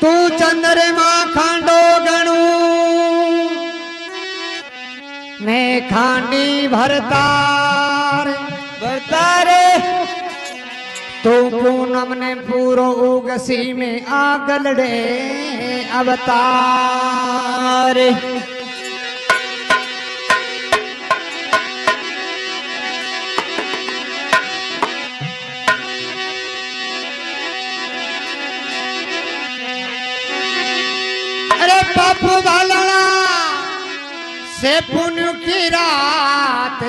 तू चंद्रमा खांडो गणू। ने खांडी भरतार। भरतारे। तू पूनम ने पूरो उगसी में आगलड़े अवतार। बापू से पुण्य की रात।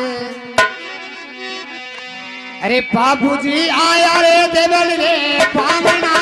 अरे बाबू जी आया रे देवल रे पावना।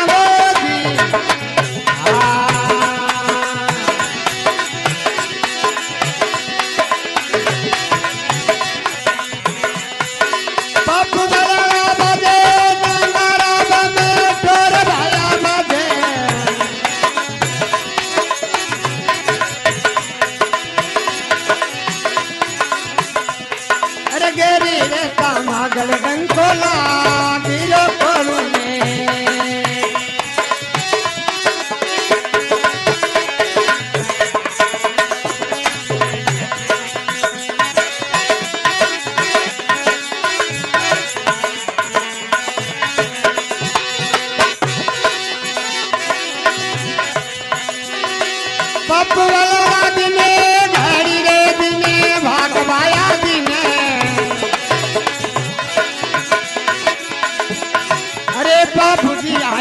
गेरी कामा गल डंकोला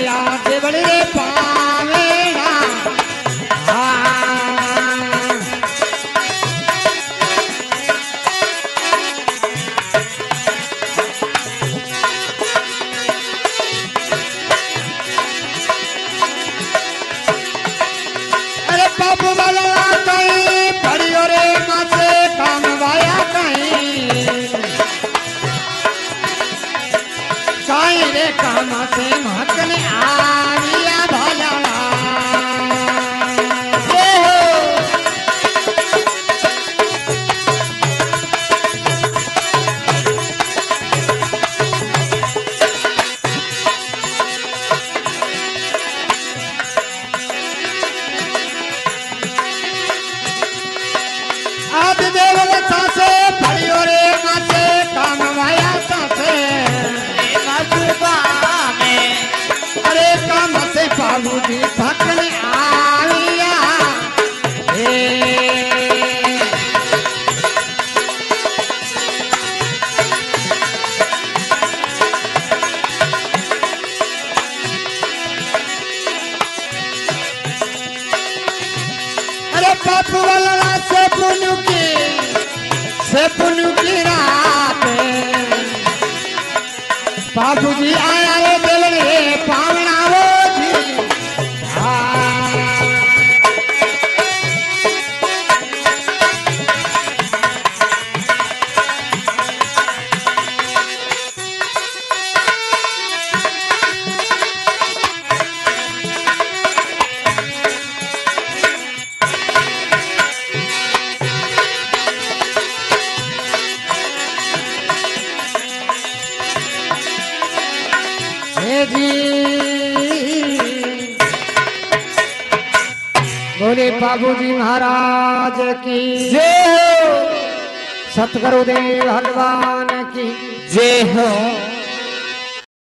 आया देवल रे पावेड़ा Happy day. बोले बाबू जी महाराज की जय हो। सतगुरुदेव भगवान की। जय हो।